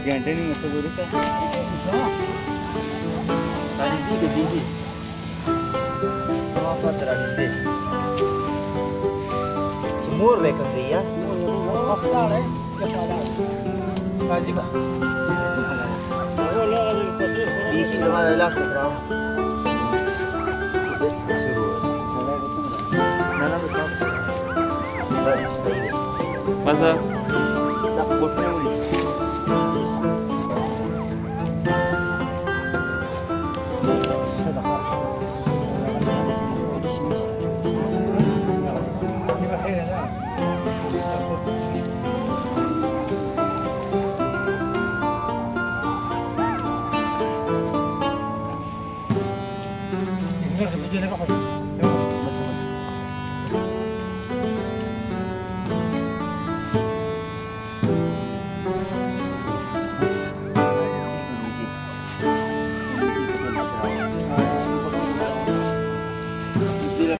Gandeng masa guru kan? Tadi ke tinggi. Kenapa terlalu Semur lekat dia. Masalah eh. Kaji pak. Iki sama lelah tu berapa? Masa? 是的哈，休息。你们黑的呢？么去那个？